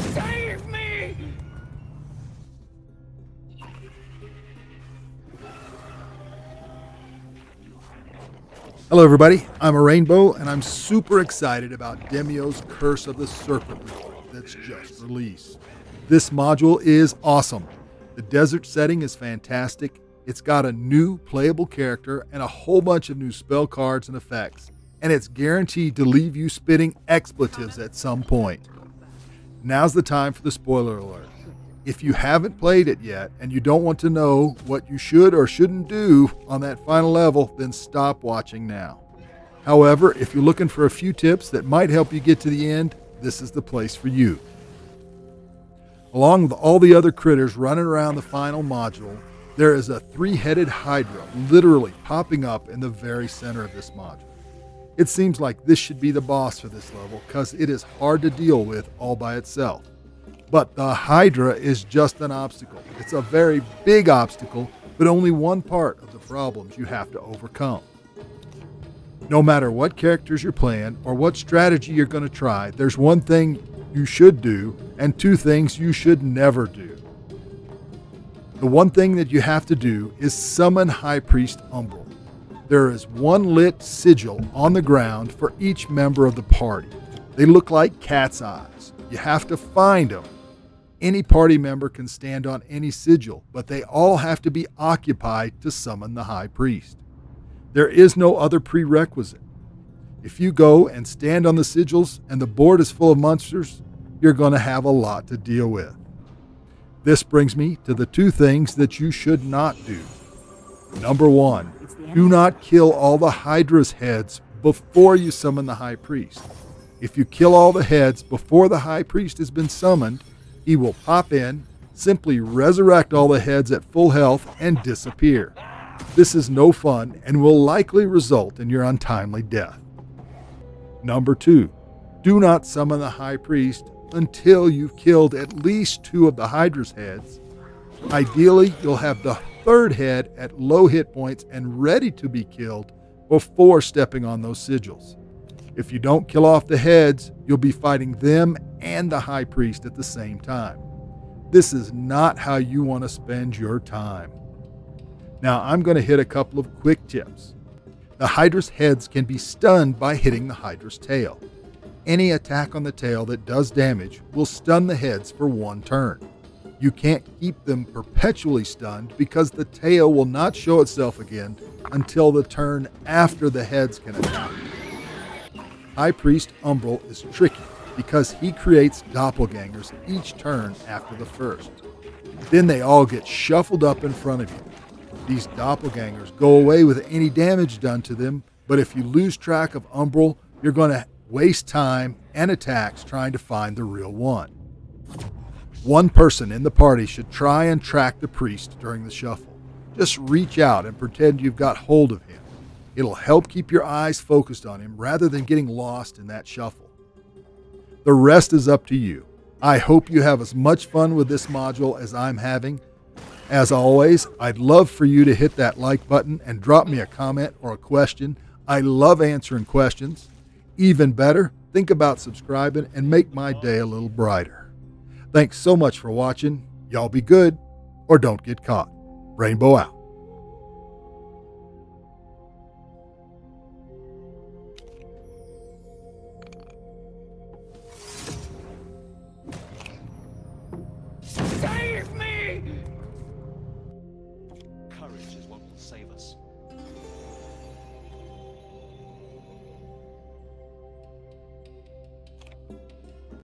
Save me! Hello, everybody. I'm a Rainbow, and I'm super excited about Demeo's Curse of the Serpent that's just released. This module is awesome. The desert setting is fantastic. It's got a new playable character and a whole bunch of new spell cards and effects, and it's guaranteed to leave you spitting expletives at some point. Now's the time for the spoiler alert. If you haven't played it yet and you don't want to know what you should or shouldn't do on that final level, then stop watching now. However, if you're looking for a few tips that might help you get to the end, this is the place for you. Along with all the other critters running around the final module, there is a three headed Hydra literally popping up in the very center of this module. It seems like this should be the boss for this level because it is hard to deal with all by itself. But the Hydra is just an obstacle. It's a very big obstacle, but only one part of the problems you have to overcome. No matter what characters you're playing or what strategy you're going to try, there's one thing you should do and two things you should never do. The one thing that you have to do is summon High Priest Umbral. There is one lit sigil on the ground for each member of the party. They look like cat's eyes. You have to find them any party member can stand on any sigil, but they all have to be occupied to summon the high priest. There is no other prerequisite. If you go and stand on the sigils and the board is full of monsters, you're going to have a lot to deal with. This brings me to the two things that you should not do. Number one, do not kill all the Hydra's heads before you summon the high priest. If you kill all the heads before the high priest has been summoned, he will pop in, simply resurrect all the heads at full health, and disappear. This is no fun and will likely result in your untimely death. Number two, do not summon the high priest until you've killed at least two of the Hydra's heads. Ideally, you'll have the third head at low hit points and ready to be killed before stepping on those sigils. If you don't kill off the heads, you'll be fighting them and the high priest at the same time. This is not how you want to spend your time. Now, I'm going to hit a couple of quick tips. The Hydra's heads can be stunned by hitting the Hydra's tail. Any attack on the tail that does damage will stun the heads for one turn. You can't keep them perpetually stunned because the tail will not show itself again until the turn after the heads can attack. High Priest Umbral is tricky because he creates doppelgangers each turn after the first. Then they all get shuffled up in front of you. These doppelgangers go away with any damage done to them, but if you lose track of Umbral, you're going to waste time and attacks trying to find the real one. One person in the party should try and track the priest during the shuffle. Just reach out and pretend you've got hold of him. It'll help keep your eyes focused on him rather than getting lost in that shuffle. The rest is up to you. I hope you have as much fun with this module as I'm having. As always, I'd love for you to hit that like button and drop me a comment or a question. I love answering questions. Even better, think about subscribing and make my day a little brighter. Thanks so much for watching. Y'all be good or don't get caught. Rainbow out.